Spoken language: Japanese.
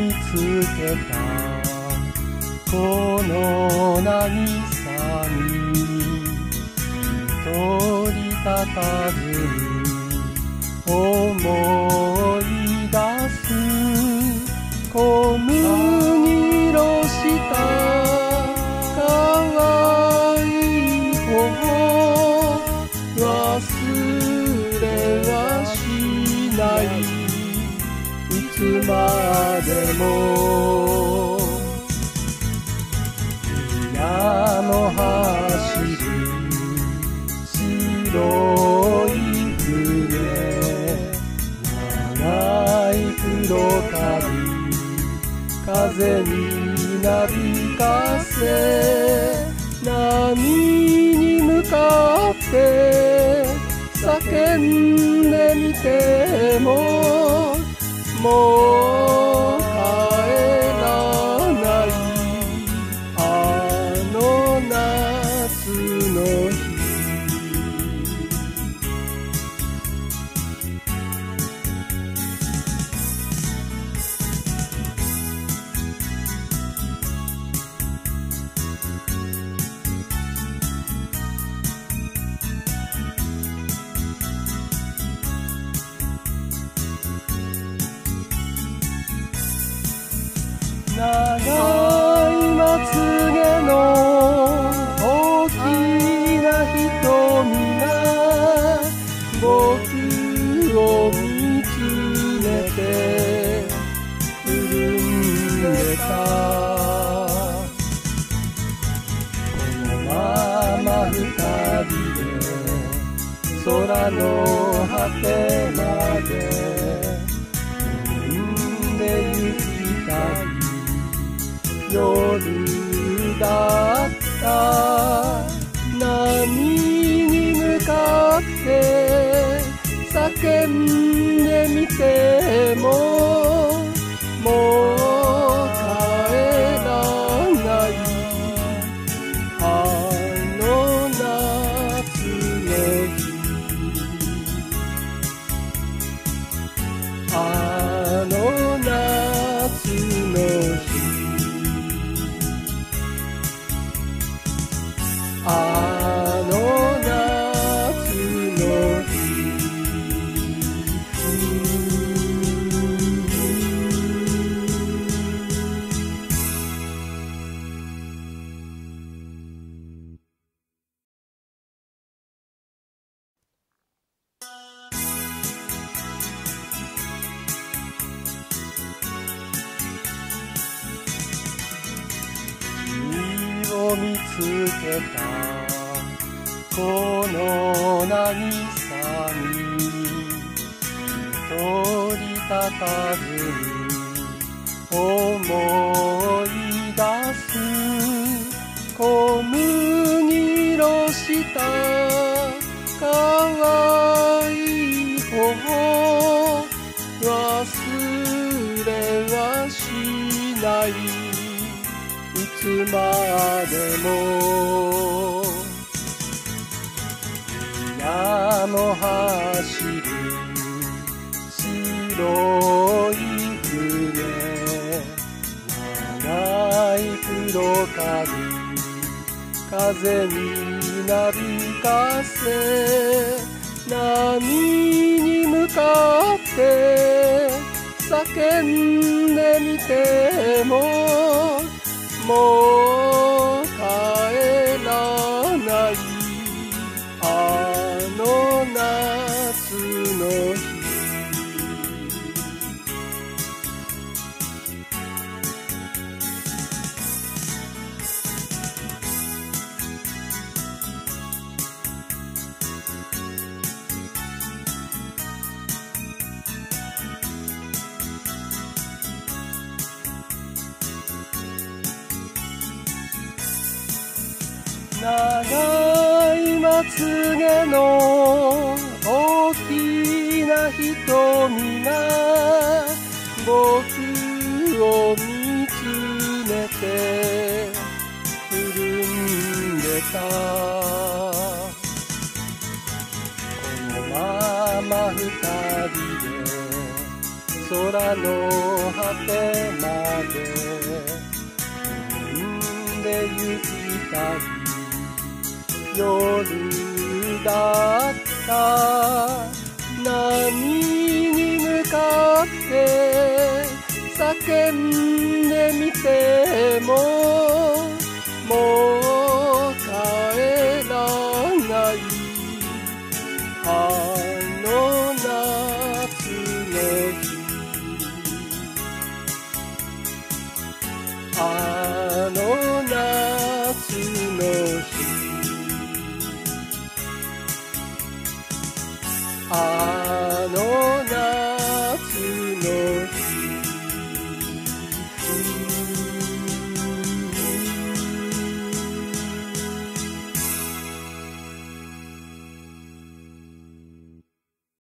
見つけたこの渚に一人たたずに思い出す小麦色した可愛い方忘れつまでも水の走る白い船長い黒旅風になびかせ波に向かって叫んでみてももで飛んで行きたい夜だった。波に向かって叫んでみてももう帰らない。見つけたこの渚に一人たたずに思い出す小麦色した可愛い方忘れはしないつまでも水の走る白い船長い黒髪風になびかせ波に向かって叫んでみてもも長いまつげの大きな瞳が僕を見つめて潤んでた。このまま二人で空の果てまで。飛んで行きたい。夜だった。波に向かって叫んでみてももう帰らない。あの夏の日。あの夏の日。あ